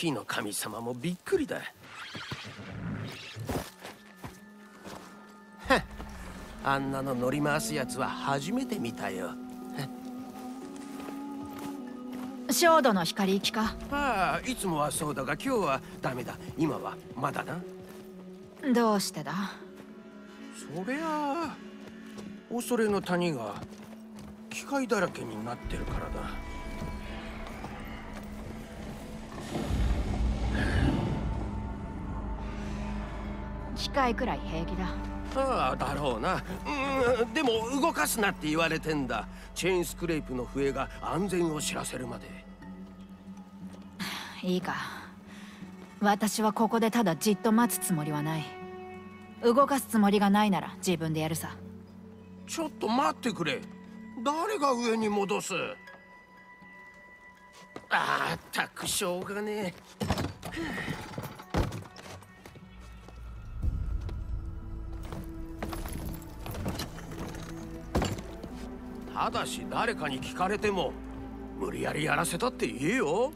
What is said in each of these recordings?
火の神様もびっくりだ。あんなの乗り回すやつは初めて見たよ。焦土の光行きか。ああいつもはそうだが今日はダメだ。今はまだな。どうしてだ？そりゃあ恐れの谷が機械だらけになってるからだ機械くらい平気だ。ああだろうな。うんでも動かすなって言われてんだ。チェーンスクレープの笛が安全を知らせるまで。いいか。私はここでただじっと待つつもりはない。動かすつもりがないなら自分でやるさ。ちょっと待ってくれ。誰が上に戻す？ああたくしょうがねえただし誰かに聞かれても無理やりやらせたって言えよ、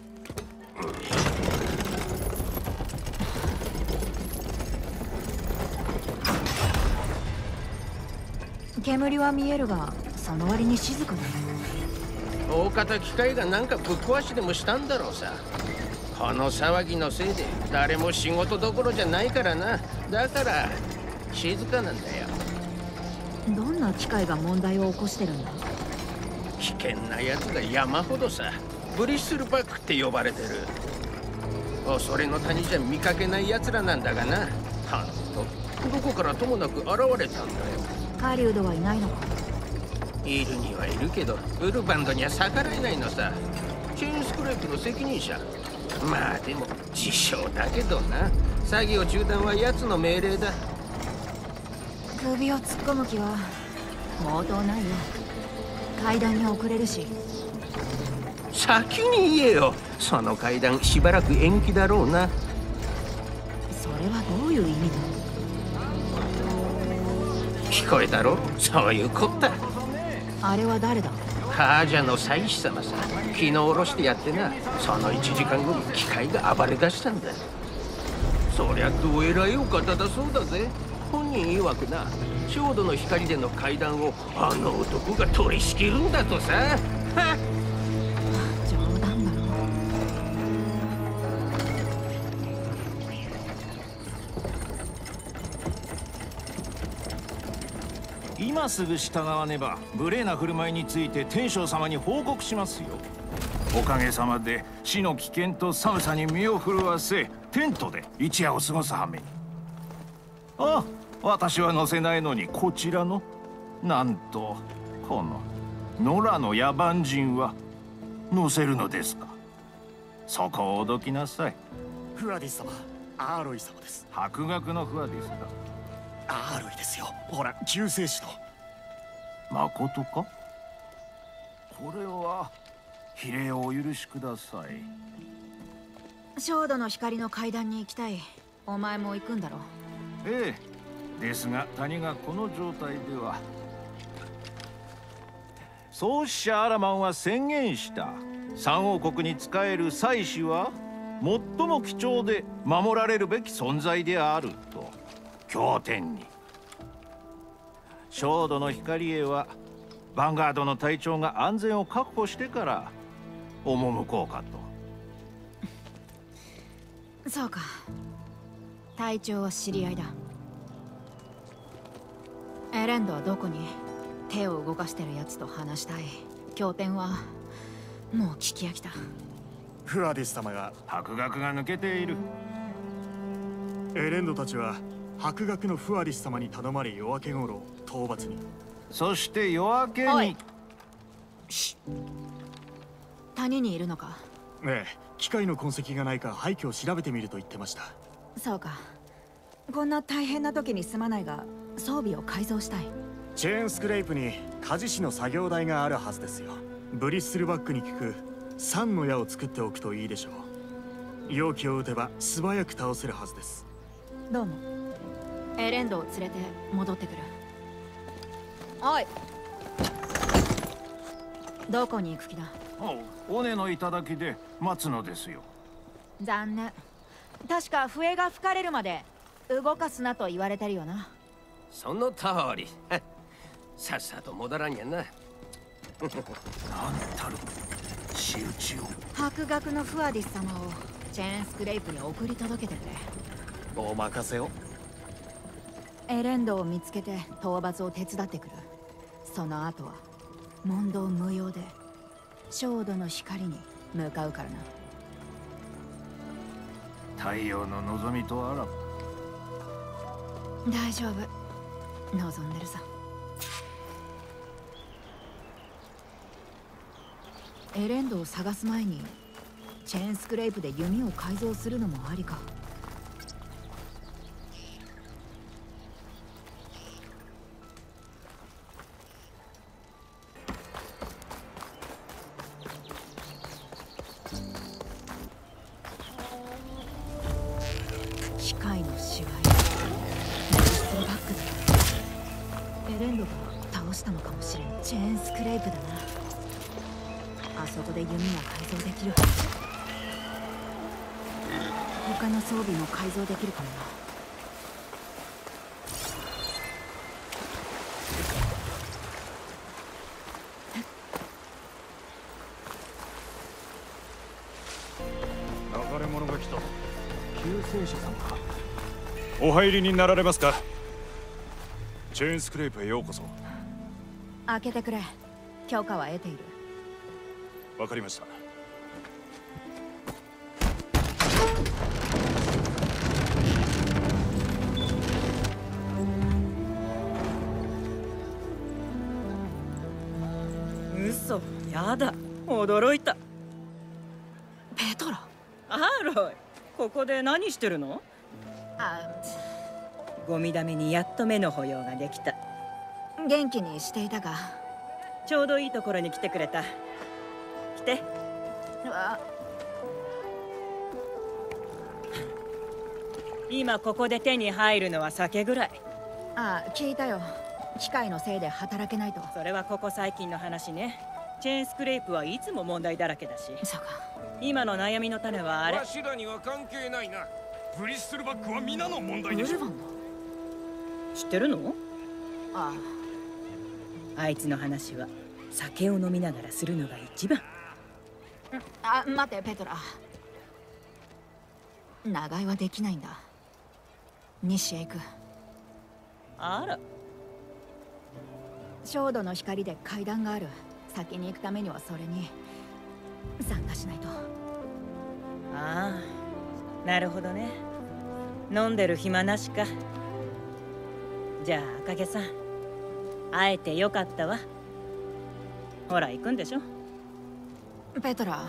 煙は見えるがその割に静かだね。大方機械がなんかぶっ壊しでもしたんだろうさ。この騒ぎのせいで誰も仕事どころじゃないからな。だから静かなんだよ。どんな機械が問題を起こしてるんだ危険なやつが山ほどさ。ブリッスルバックって呼ばれてる。恐れの谷じゃ見かけない奴らなんだがな。ほんと。どこからともなく現れたんだよ。狩人はいないのか。いるにはいるけどウルバンドには逆らえないのさ。チェーンスクレープの責任者。まあでも自称だけどな。作業中断は奴の命令だ。首を突っ込む気は毛頭ないよ階段に遅れるし。先に言えよ。その階段しばらく延期だろうな。それはどういう意味だ？聞こえたろ？そういうこった。あれは誰だ？カージャの祭司様さ昨日下ろしてやってな。その1時間後に機械が暴れ出したんだ。そりゃどえらいお方だそうだぜ本人曰くな焦土の光での階段をあの男が取り仕切るんだとさ。は冗談だろ。今すぐ従わねば無礼な振る舞いについて天将様に報告しますよ。おかげさまで死の危険と寒さに身を震わせテントで一夜を過ごす羽目に。あ私は乗せないのにこちらのなんとこの野良の野蛮人は乗せるのですか？そこをおどきなさい。フアディス様アーロイ様です。博学のフアですかアーロイですよ。ほら救世主の。誠か？これは比例をお許しください。焦土の光の階段に行きたい。お前も行くんだろええですが谷がこの状態では創始者アラマンは宣言した。三王国に仕える祭司は最も貴重で守られるべき存在であると経典に。焦土の光へはヴァンガードの隊長が安全を確保してから赴こうかと。そうか。隊長は知り合いだ。エレンドはどこに手を動かしてるやつと話したい。経典はもう聞き飽きた。フアディス様が博学が抜けている。エレンドたちは博学のフアディス様に頼まれ夜明け頃討伐に。そして夜明けに。谷にいるのか？ええ。機械の痕跡がないか廃墟を調べてみると言ってました。そうかこんな大変な時にすまないが装備を改造したい。チェーンスクレープに鍛冶師の作業台があるはずですよ。ブリッスルバックに効く3の矢を作っておくといいでしょう。容器を撃てば素早く倒せるはずです。どうも。エレンドを連れて戻ってくる。おい。どこに行く気だ？お尾根の頂で待つのですよ。残念。確か笛が吹かれるまで動かすなと言われてるよな。その通り。さっさと戻らんやなな。んたる仕打ちを。博学のフアディス様をチェーンスクレイプに送り届けてくれ。お任せを。エレンドを見つけて討伐を手伝ってくる。その後は問答無用で焦土の光に向かうからな。太陽の望みとあらば大丈夫。望んでるさ。エレンドを探す前にチェーンスクレープで弓を改造するのもありか。入りになられますか？チェーンスクレープへようこそ。開けてくれ。許可は得ている。わかりました。嘘。やだ。驚いた。ペトラアロイ。ここで何してるの？あゴミだめにやっと目の保養ができた。元気にしていたが。ちょうどいいところに来てくれた。来て。あ今ここで手に入るのは酒ぐらい。あ聞いたよ。機械のせいで働けないと。それはここ最近の話ね。チェーンスクレープはいつも問題だらけだし。そうか。今の悩みの種はあれ。わしらには関係ないな。ブリッスルバックは皆の問題でしょウルバンだ知ってるの？ああ。いつの話は酒を飲みながらするのが一番。あ待ってペトラ。長居はできないんだ。西へ行く。あら。焦土の光で階段がある。先に行くためにはそれに。参加しないと。ああ。なるほどね。飲んでる暇なしかじゃあ赤毛さん。会えてよかったわ。ほら行くんでしょ。ペトラ。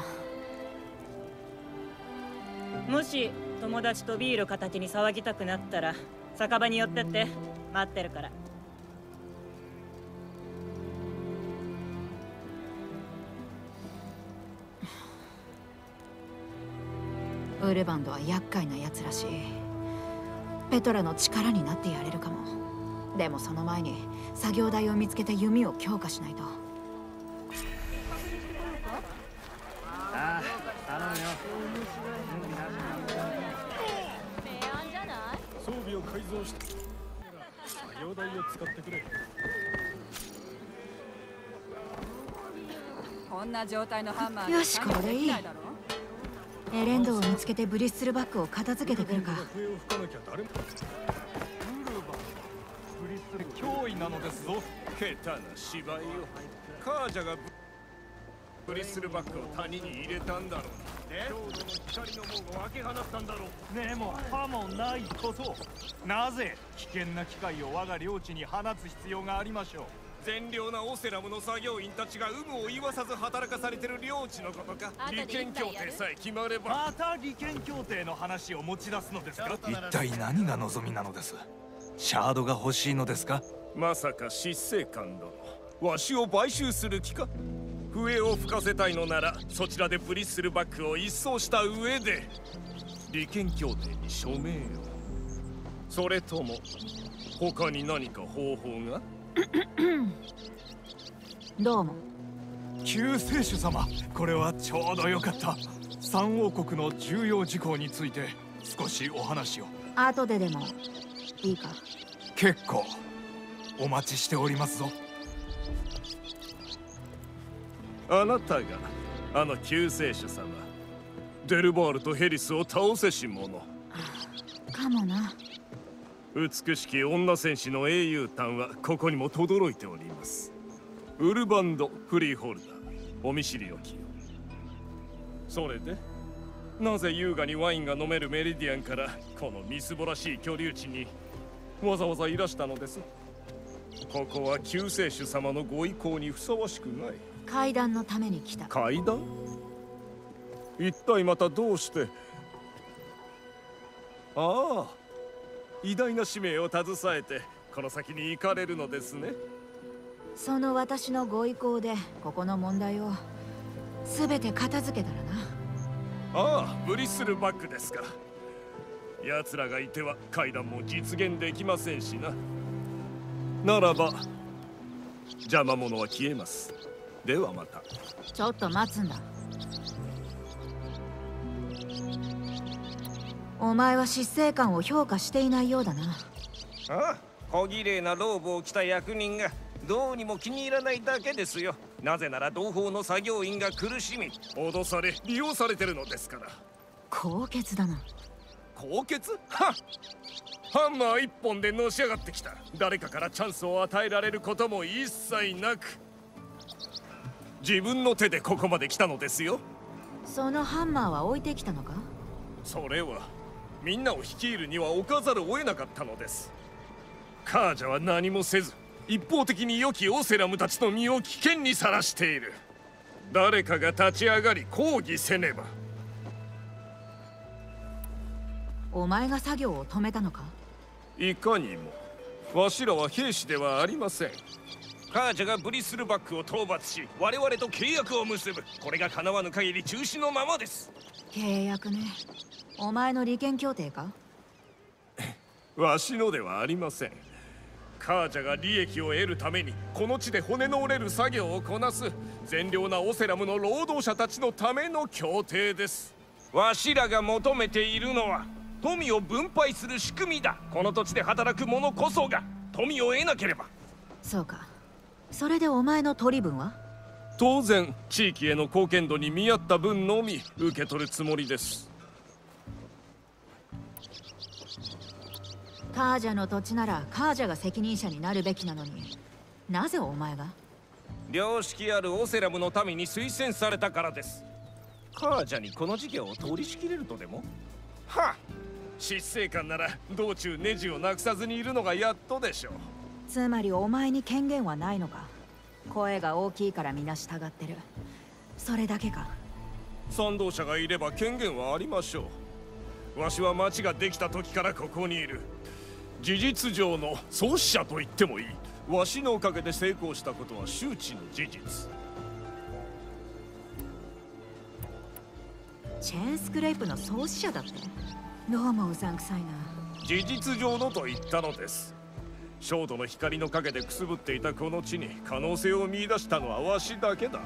もし友達とビール片手に騒ぎたくなったら酒場に寄ってって。待ってるから。ウルバンドは厄介な奴らしい。ペトラの力になってやれるかもでもその前に作業台を見つけて弓を強化しないと。装備を改造して作業台を使ってくれ。こんな状態のハンマーよしこれでいい。エレンドを見つけてブリッスルバックを片付けてくるか脅威なのですぞ。下手な芝居を。カージャがブブリッスルバックを谷に入れたんだろう。強度の光の門を開け放ったんだろう。でも歯もないことなぜ危険な機械を我が領地に放つ必要がありましょう。善良なオセラムの作業員たちが有無を言わさず働かされてる領地のことか。利権協定さえ決まれば。また利権協定の話を持ち出すのですか？一体何が望みなのです？シャードが欲しいのですか？まさか執政官殿わしを買収する気か？笛を吹かせたいのならそちらでブリッスルバックを一掃した上で。利権協定に署名を。それとも他に何か方法が？どうも。救世主様これはちょうどよかった。三王国の重要事項について少しお話を。後ででもいいか？結構お待ちしておりますぞ。あなたがあの救世主様デルバールとヘリスを倒せし者。かもな。美しき女戦士の英雄譚はここにも轟いております。ウルバンド・フリーホルダーお見知りおきよ。それでなぜ優雅にワインが飲めるメリディアンからこのみすぼらしい居留地にわざわざいらしたのです。ここは救世主様のご意向にふさわしくない。階段のために来た。階段？一体またどうして？ああ偉大な使命を携えてこの先に行かれるのですね。その私のご意向でここの問題を全て片付けたらな。ああブリスルバックですか奴らがいては階段も実現できませんしな。ならば邪魔者は消えます。ではまた。ちょっと待つんだ。お前は執政官を評価していないようだな。ああ小綺麗なローブを着た役人がどうにも気に入らないだけですよ。なぜなら同胞の作業員が苦しみ脅され利用されてるのですから。高潔だな高潔はっ。ハンマー一本でのし上がってきた。誰かからチャンスを与えられることも一切なく。自分の手でここまで来たのですよ。そのハンマーは置いてきたのか？それはみんなを率いるには置かざるを得なかったのです。カージャは何もせず一方的に良きオセラムたちの身を危険にさらしている。誰かが立ち上がり抗議せねばお前が作業を止めたのか？いかにも。わしらは兵士ではありません。カージャがブリスルバックを討伐し我々と契約を結ぶ。これが叶わぬ限り中止のままです。契約ね。お前の利権協定か？わしのではありません。カージャが利益を得るためにこの地で骨の折れる作業をこなす善良なオセラムの労働者たちのための協定です。わしらが求めているのは富を分配する仕組みだ。この土地で働く者こそが富を得なければ。そうか。それでお前の取り分は？当然地域への貢献度に見合った分のみ受け取るつもりです。カージャの土地ならカージャが責任者になるべきなのに。なぜお前が？良識あるオセラムの民に推薦されたからです。カージャにこの事業を取り仕切れるとでも？はっ執政官なら道中ネジをなくさずにいるのがやっとでしょう。つまりお前に権限はないのか？声が大きいから皆従ってる。それだけか？賛同者がいれば権限はありましょう。わしは町ができた時からここにいる。事実上の創始者と言ってもいい。わしのおかげで成功したことは周知の事実。チェーンスクレープの創始者だって？どうもうさんくさいな。事実上のと言ったのです。焦土の光の陰でくすぶっていたこの地に可能性を見出したのはわしだけだ。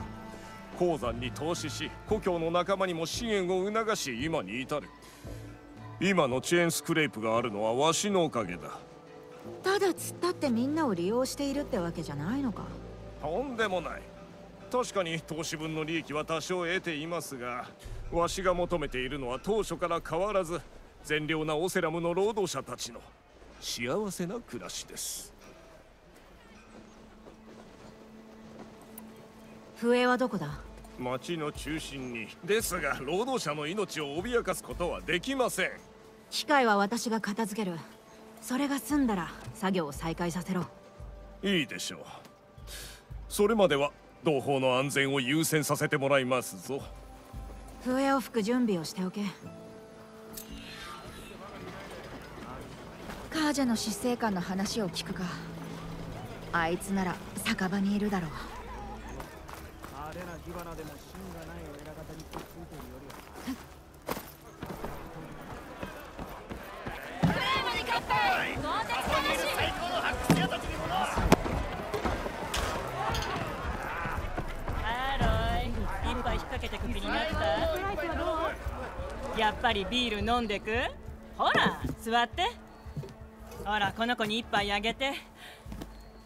鉱山に投資し故郷の仲間にも支援を促し今に至る。今のチェーンスクレープがあるのはわしのおかげだ。ただ突っ立ってみんなを利用しているってわけじゃないのか。とんでもない。確かに投資分の利益は多少得ていますがわしが求めているのは当初から変わらず善良なオセラムの労働者たちの幸せな暮らしです。笛はどこだ？町の中心に。ですが労働者の命を脅かすことはできません。機械は私が片付ける。それが済んだら作業を再開させろ。いいでしょう。それまでは同胞の安全を優先させてもらいますぞ。笛を吹く準備をしておけカージャの執政官の話を聞くか。あいつなら酒場にいるだろう。派手な火花でも芯がないにくっついて。るよりはハローい一杯引っ掛けてく気になった？やっぱりビール飲んでく？ほら座ってほらこの子に一杯あげて。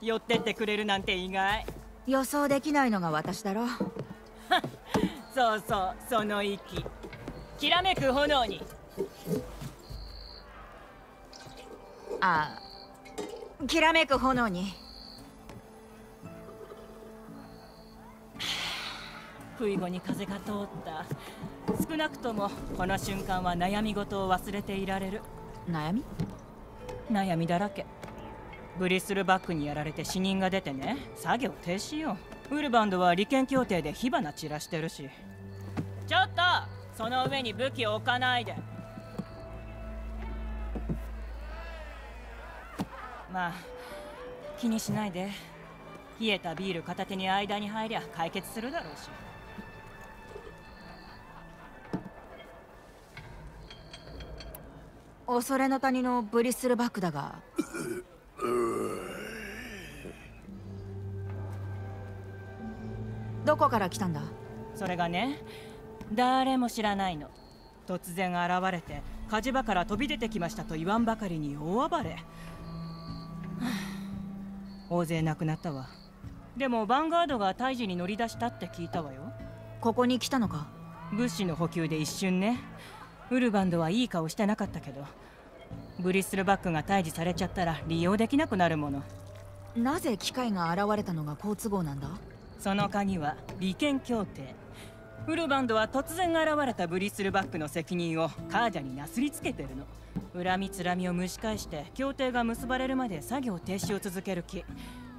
寄ってってくれるなんて意外。予想できないのが私だろ。そうそうその息。きらめく炎に。ああきらめく炎に。不意後に風が通った。少なくともこの瞬間は悩み事を忘れていられる。悩み？悩みだらけ。ブリスルバックにやられて死人が出てね。作業停止よ。ウルバンドは利権協定で火花散らしてるし。ちょっとその上に武器を置かないで。まあ気にしないで。冷えたビール片手に間に入りゃ解決するだろうし。恐れの谷のブリスルバックだが。どこから来たんだ？それがね誰も知らないの。突然現れて火事場から飛び出てきましたと言わんばかりに大暴れ。はあ大勢亡くなったわ。でもヴァンガードが退治に乗り出したって聞いたわよ。ここに来たのか？物資の補給で一瞬ね。ウルバンドはいい顔してなかったけどブリスルバックが退治されちゃったら利用できなくなるもの。なぜ機械が現れたのが好都合なんだ？その鍵は利権協定。ウルバンドは突然現れたブリスルバックの責任をカージャになすりつけてるの。恨みつらみを蒸し返して協定が結ばれるまで作業停止を続ける気。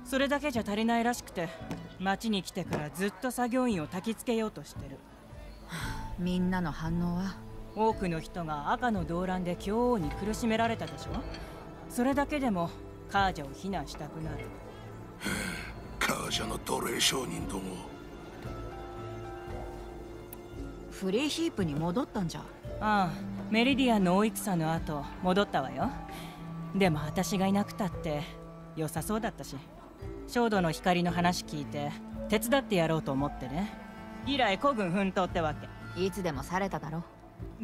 それだけじゃ足りないらしくて町に来てからずっと作業員を焚きつけようとしてる。みんなの反応は？多くの人が赤の動乱で京王に苦しめられたでしょ？それだけでもカージャを非難したくなる。カージャの奴隷商人ども。フリーヒープに戻ったんじゃ。ああメリディアンの大戦の後戻ったわよ。でも私がいなくたって良さそうだったし焦土の光の話聞いて手伝ってやろうと思ってね。以来孤軍奮闘ってわけ。いつでもされただろ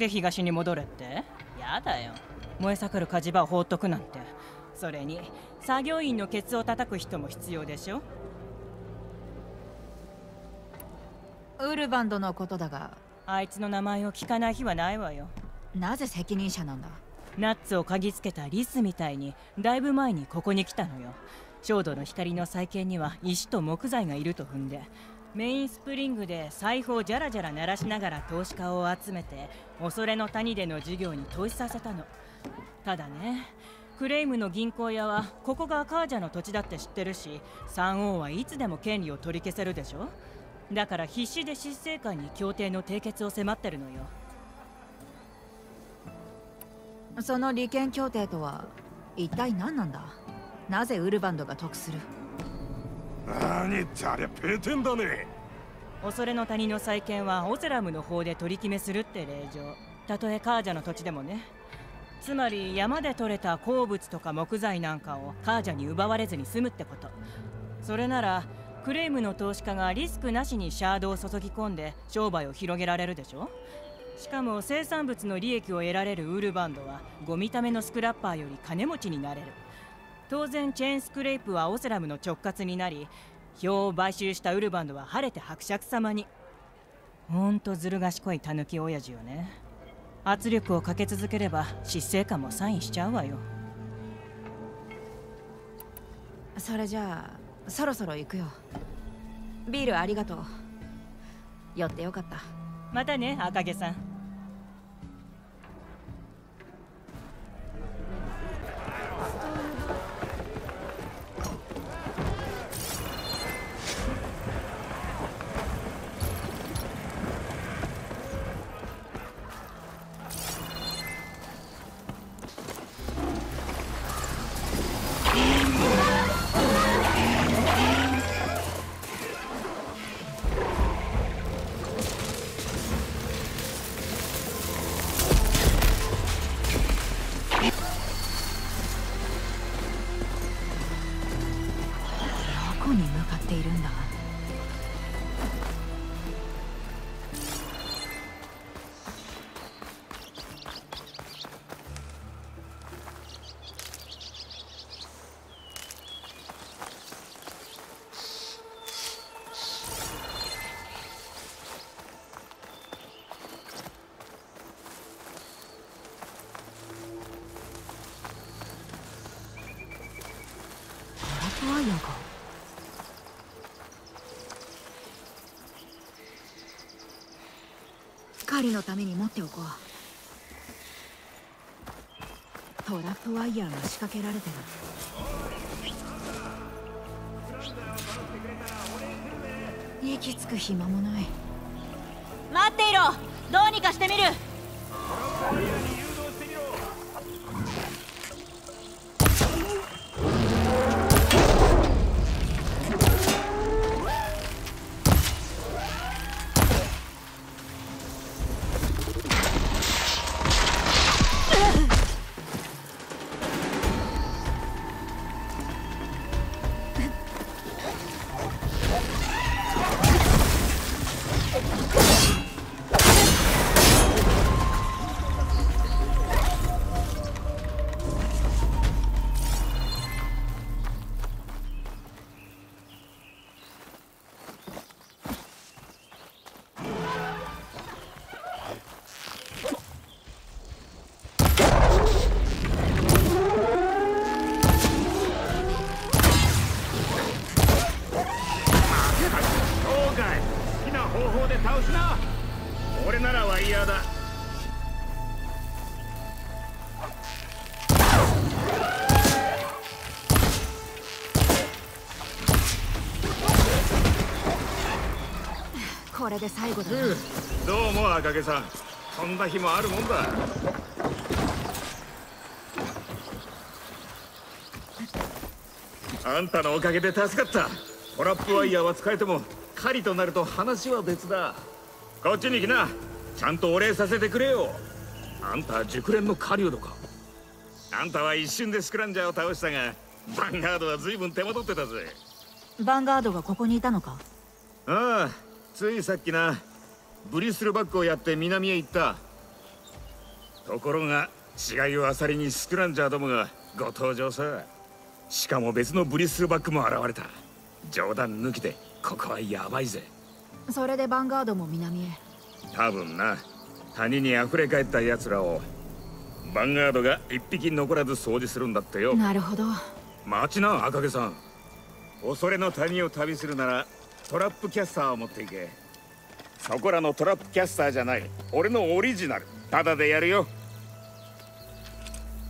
で東に戻れって？やだよ。燃え盛る火事場を放っとくなんて。それに作業員のケツを叩く人も必要でしょ？ウルバンドのことだが。あいつの名前を聞かない日はないわよ。なぜ責任者なんだ？ナッツを嗅ぎつけたリスみたいにだいぶ前にここに来たのよ。焦土の光の再建には石と木材がいると踏んでメインスプリングで財布をジャラジャラ鳴らしながら投資家を集めて恐れの谷での事業に投資させたの。ただねクレイムの銀行屋はここがカージャの土地だって知ってるし三王はいつでも権利を取り消せるでしょ。だから必死で執政官に協定の締結を迫ってるのよ。その利権協定とは一体何なんだ？なぜウルバンドが得する？何ってありゃペテンだね。恐れの谷の再建はオセラムの方で取り決めするって令状。たとえカージャの土地でもね。つまり山で採れた鉱物とか木材なんかをカージャに奪われずに済むってこと。それならクレームの投資家がリスクなしにシャードを注ぎ込んで商売を広げられるでしょ。しかも生産物の利益を得られるウールバンドはゴミためのスクラッパーより金持ちになれる。当然チェーンスクレープはオセラムの直轄になり票を買収したウルバンドは晴れて伯爵様に。ほんとずる賢い狸親父よね。圧力をかけ続ければ執政官もサインしちゃうわよ。それじゃあそろそろ行くよ。ビールありがとう。寄ってよかった。またね赤毛さん狩りのために持っておこう。トラップワイヤーが仕掛けられてる。息つく暇もない。待っていろ。どうにかしてみる。こだ。などうも赤毛さん。そんな日もあるもんだ。あんたのおかげで助かった。トラップワイヤーは使えても狩りとなると話は別だ。こっちに来な。ちゃんとお礼させてくれよ。あんた熟練の狩人か。あんたは一瞬でスクランジャーを倒したがヴァンガードは随分手間取ってたぜ。ヴァンガードがここにいたのか？ああついさっきなブリスルバックをやって南へ行った。ところが死骸を漁りにスクランジャーどもがご登場さ。しかも別のブリスルバックも現れた。冗談抜きでここはヤバいぜ。それでヴァンガードも南へ。多分な。谷に溢れ返った奴らを。ヴァンガードが一匹残らず掃除するんだってよ。なるほど。待ちな赤毛さん。恐れの谷を旅するならトラップキャスターを持っていけそこらのトラップキャスターじゃない。俺のオリジナル。タダでやるよ。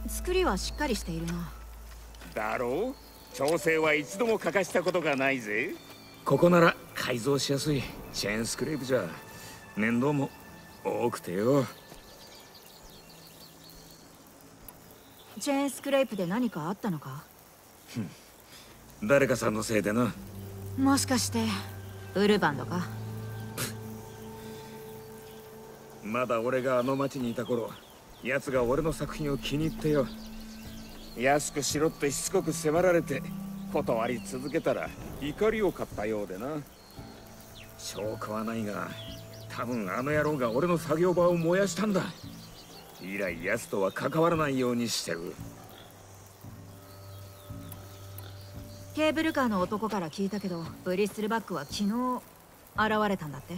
作りはしっかりしているな。だろう？調整は一度も欠かしたことがないぜ。ここなら改造しやすい。チェーンスクレープじゃ面倒も多くてよ。チェーンスクレープで何かあったのか？誰かさんのせいでな。もしかしてウルバンドか？まだ俺があの町にいた頃奴が俺の作品を気に入ってよ。安くしろってしつこく迫られて断り続けたら怒りを買ったようでな。証拠はないが多分あの野郎が俺の作業場を燃やしたんだ。以来奴とは関わらないようにしてる。ケーブルカーの男から聞いたけどブリスルバックは昨日現れたんだって。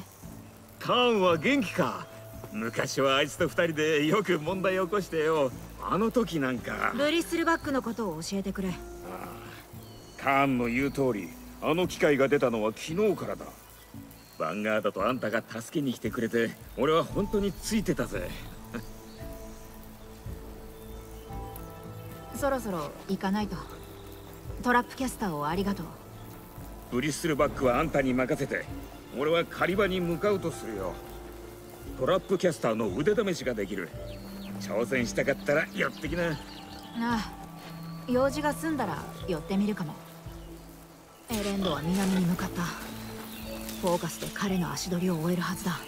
カーンは元気か？昔はあいつと二人でよく問題を起こしてよ。あの時なんか。ブリスルバックのことを教えてくれ。カーンの言う通りあの機会が出たのは昨日からだ。ヴァンガードとあんたが助けに来てくれて俺は本当についてたぜ。そろそろ行かないと。トラップキャスターをありがとう。ブリスルバックはあんたに任せて俺は狩り場に向かうとするよトラップキャスターの腕試しができる。挑戦したかったら寄ってきな。ああ用事が済んだら寄ってみるかも。エレンドは南に向かった。フォーカスで彼の足取りを終えるはずだ。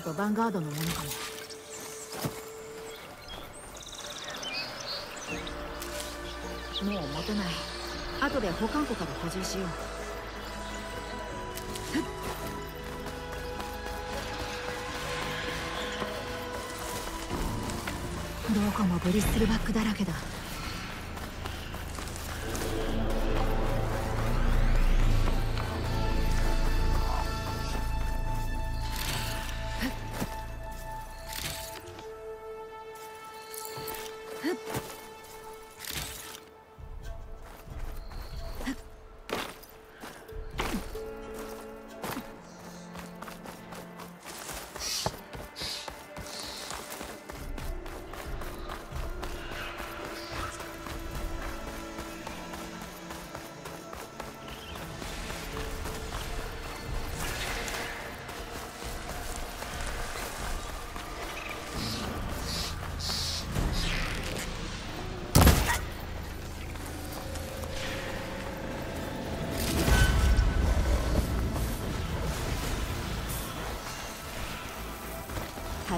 ドとヴァンガードのものかも。もう持てない。後で保管庫から補充しよう。どこもブリッスルバックだらけだ。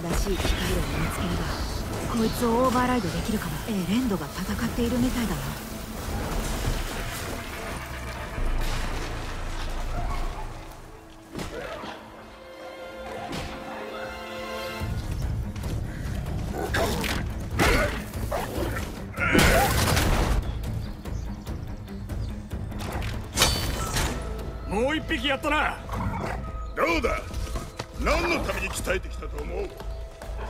正しい機械を見つければこいつをオーバーライドできるかもエレンドが戦っているみたいだなもう一匹やったなどうだ何のために鍛えてきたと思う？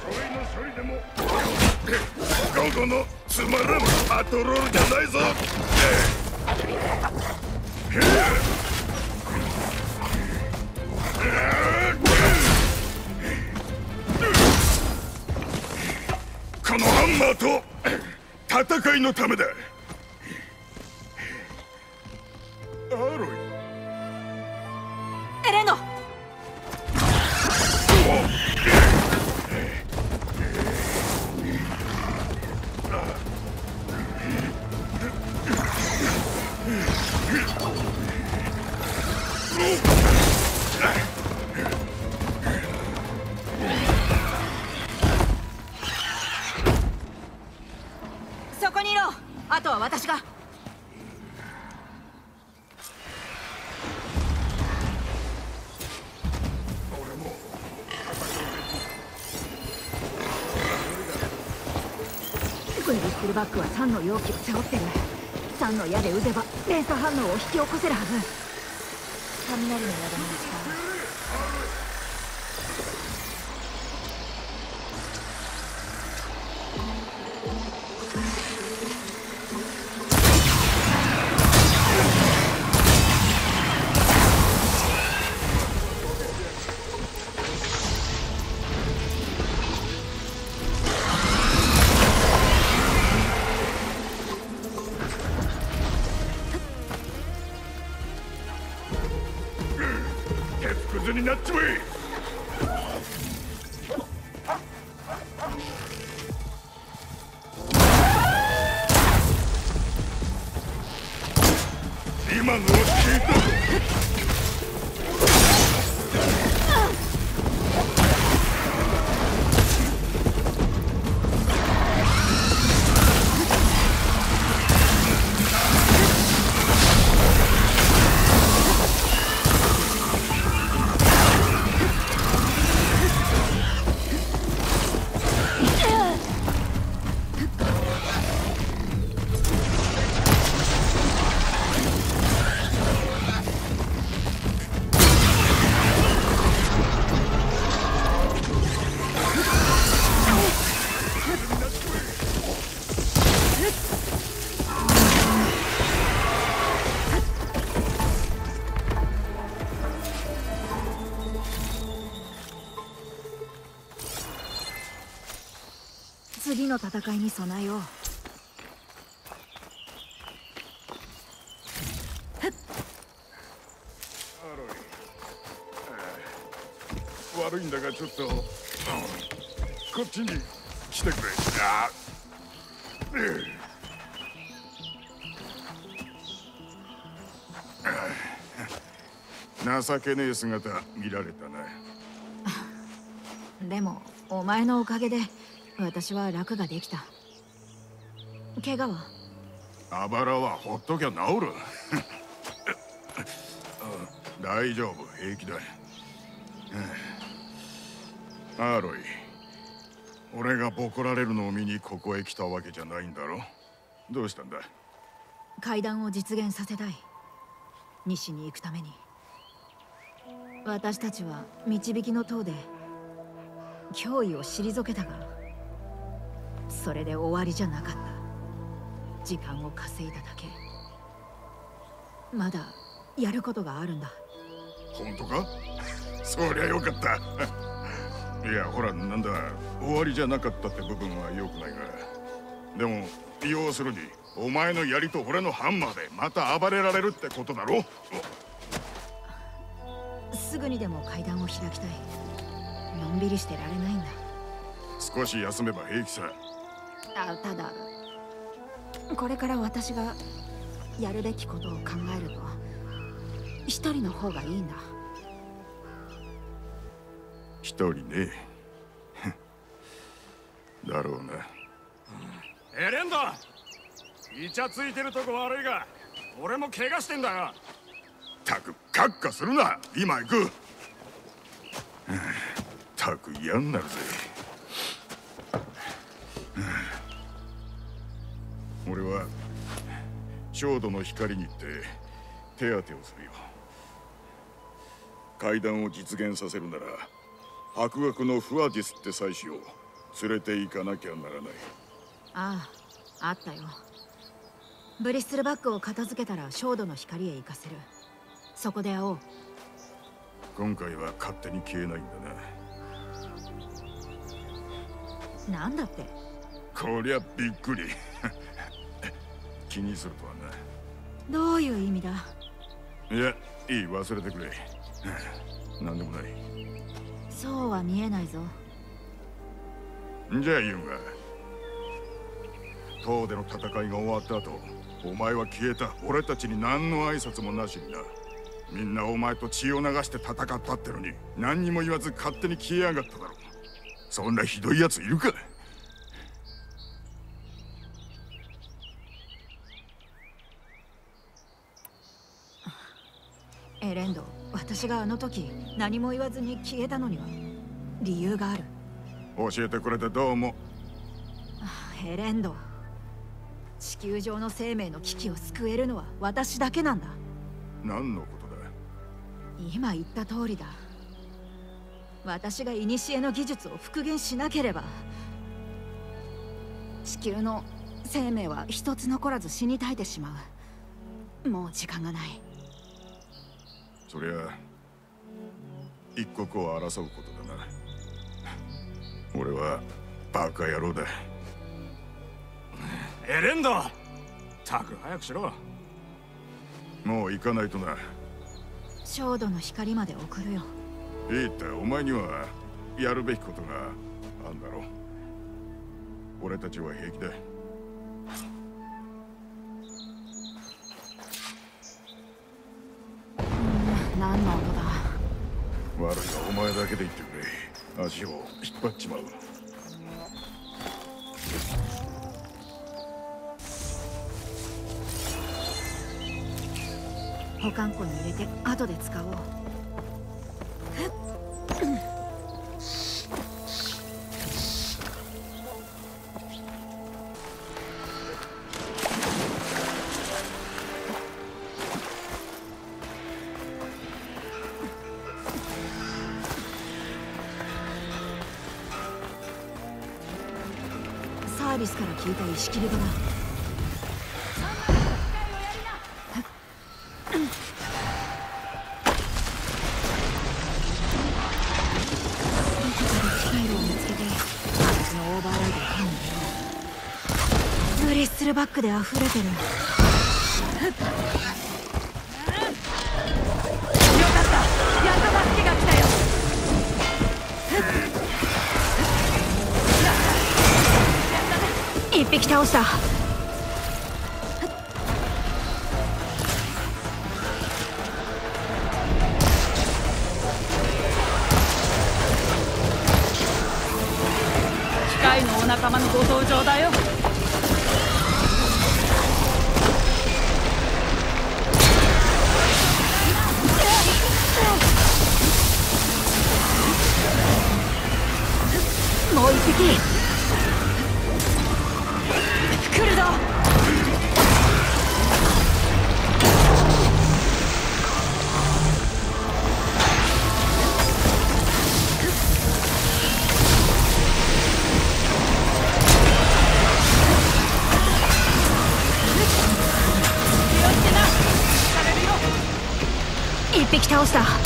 それの処理でも午後のつまらんパトロールじゃないぞ。このハンマーと戦いのためだ。アロイ。エレン3の容器を背負ってる。3の矢で撃てば連鎖反応を引き起こせるはず。雷の矢だな次の戦いに備えよう。悪いんだがちょっと、うんこっちに来てくれ。あ。うあ情けねえ姿見られたな。でもお前のおかげで私は楽ができた。怪我は？あばらはほっときゃ治る。う ん大丈夫平気だ。うんアーロイ俺がボコられるのを見にここへ来たわけじゃないんだろ？どうしたんだ？階段を実現させたい。西に行くために。私たちは導きの塔で脅威を退けたがそれで終わりじゃなかった。時間を稼いだだけ。まだやることがあるんだ。本当か？そりゃよかった。いやほらなんだ。終わりじゃなかったって部分は良くないが。でも要するにお前の槍と俺のハンマーでまた暴れられるってことだろ？すぐにでも階段を開きたい。のんびりしてられないんだ。少し休めば平気さあただ。これから私がやるべきことを考えると一人の方がいいんだ。一人ね。だろうな。エレンドイチャついてるとこ悪いが俺も怪我してんだよ。たくカッカするな今行く。たく嫌になるぜ俺は焦土の光に行って手当てをするよ。階段を実現させるなら博学のフワディスって妻子を連れて行かなきゃならない。あああったよ。ブリストルバッグを片付けたら焦土の光へ行かせる。そこで会おう。今回は勝手に消えないんだな。なんだって？こりゃびっくり気にするとはなどういう意味だ？いやいい忘れてくれ。何でもない。そうは見えないぞ。じゃあユンが塔での戦いが終わった後お前は消えた。俺たちに何の挨拶もなしにな。みんなお前と血を流して戦ったってのに何にも言わず勝手に消えやがっただろそんなひどいやついるか？エレンド私があの時何も言わずに消えたのには理由がある。教えてくれてどうもエレンド。地球上の生命の危機を救えるのは私だけなんだ。何のことだ？今言った通りだ。私が古の技術を復元しなければ地球の生命は一つ残らず死に絶えてしまう。もう時間がないそりゃ一刻を争うことだな。俺はバカ野郎だ。エレンドたく早くしろ。もう行かないとな。焦土の光まで送るよ。いいってお前にはやるべきことがあんだろ俺たちは平気だけで行ってくれ。足を引っ張っちまう。保管庫に入れて後で使おう。で溢れてる。よかった。やっと助けが来たよ。一匹倒した。機械のお仲間のご登場だよ。もう一匹。来るぞ。一匹倒した。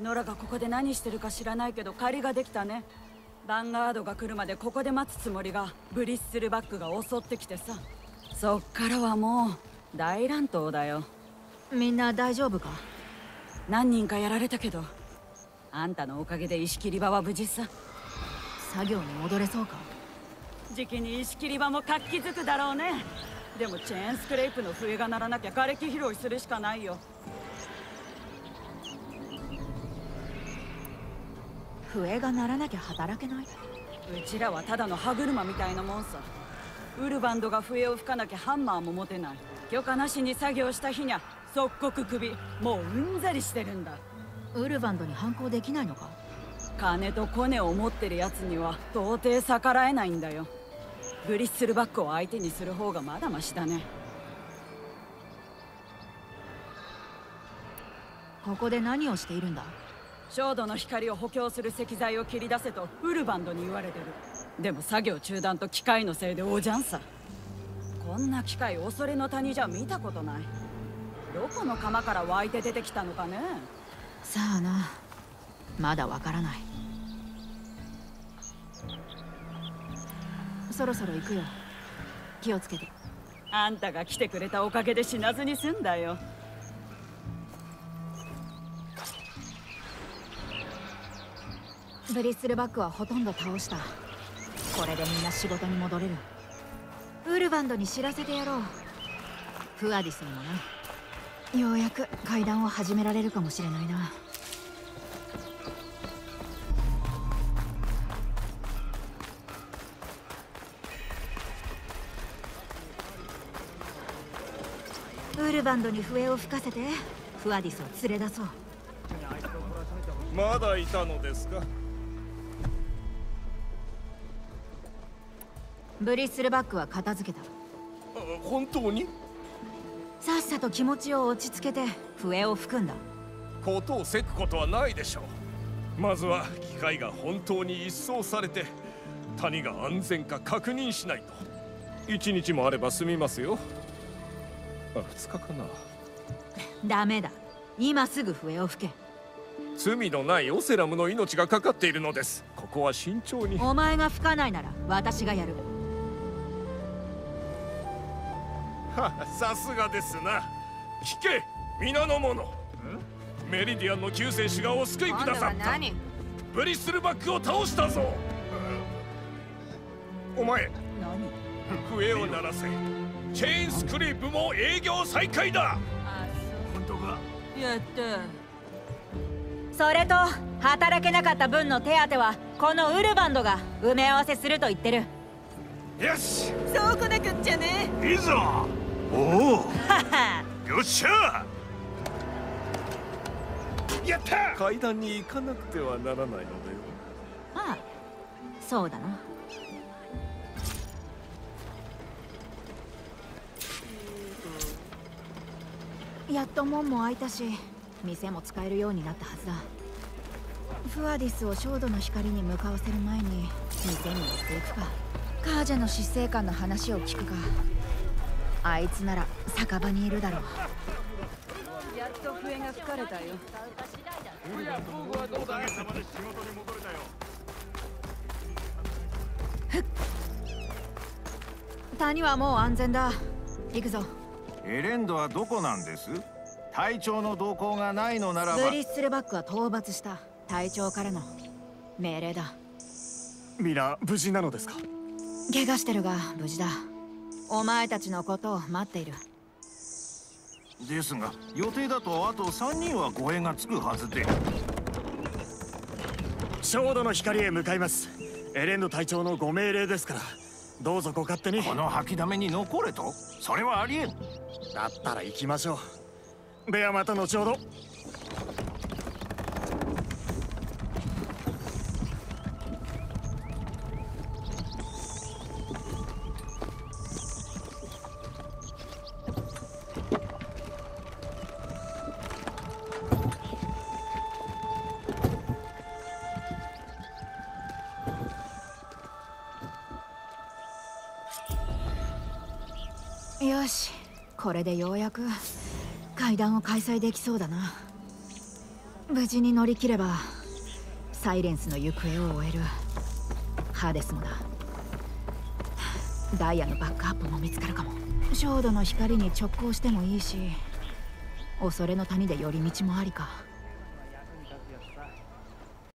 ノラがここで何してるか知らないけど借りができたね。ヴァンガードが来るまでここで待つつもりがブリッスルバックが襲ってきてさ。そっからはもう大乱闘だよ。みんな大丈夫か？何人かやられたけどあんたのおかげで石切り場は無事さ。作業に戻れそうか？時期に石切り場も活気づくだろうね。でもチェーンスクレープの笛が鳴らなきゃ瓦礫拾いするしかないよ笛が鳴らなきゃ働けない。うちらはただの歯車みたいなもんさ。ウルバンドが笛を吹かなきゃハンマーも持てない。許可なしに作業した日にゃ即刻首もううんざりしてるんだ。ウルバンドに反抗できないのか？金とコネを持ってるやつには到底逆らえないんだよ。ブリッスルバックを相手にする方がまだマシだね。ここで何をしているんだ？焦土の光を補強する石材を切り出せとウルバンドに言われてる。でも作業中断と機械のせいでおじゃんさ。こんな機械恐れの谷じゃ見たことない。どこの釜から湧いて出てきたのかね。さあな。まだわからない。そろそろ行くよ。気をつけて。あんたが来てくれたおかげで死なずに済んだよブリスルバックはほとんど倒した。これでみんな仕事に戻れる。ウルバンドに知らせてやろう。フアディスにもな。ようやく階段を始められるかもしれないな。ウルバンドに笛を吹かせてフアディスを連れ出そう。まだいたのですか？ブリッスルバックは片付けた。本当に？さっさと気持ちを落ち着けて笛を吹くんだ。ことをせくことはないでしょう。まずは機械が本当に一掃されて谷が安全か確認しないと。一日もあれば済みますよ。あ二日かな。ダメだ。今すぐ笛を吹け。罪のないオセラムの命がかかっているのです。ここは慎重に。お前が吹かないなら私がやる さすがですな。聞け皆の者。メリディアンの救世主がお救いくださった。ブリスルバックを倒したぞ。お前笛を鳴らせ。チェーンスクリープも営業再開だ。本当か？やった。それと働けなかった分の手当はこのウルバンドが埋め合わせすると言ってる。よし。そうこなくっちゃね。いいぞおお。よっしゃ。やった。階段に行かなくてはならないのでああそうだな。やっと門も開いたし店も使えるようになったはずだ。フワディスを焦土の光に向かわせる前に店に持っていくか。カージャの執政官の話を聞くかあいつなら酒場にいるだろう。やっと笛が吹かれたよ。谷はもう安全だ。行くぞ。エレンドはどこなんです？隊長の動向がないのならば。ブリッスルバックは討伐した。隊長からの。命令だ。皆無事なのですか？怪我してるが無事だお前たちのことを待っている。ですが予定だとあと3人は護衛がつくはずで。焦土の光へ向かいます。エレンド隊長のご命令ですから。どうぞご勝手に。この吐きだめに残れと？それはありえん。だったら行きましょう。ではまた後ほどれでようやく会談を開催できそうだな。無事に乗り切ればサイレンスの行方を終える。ハーデスもだ。ダイヤのバックアップも見つかるかも。焦土の光に直行してもいいし恐れの谷で寄り道もありか。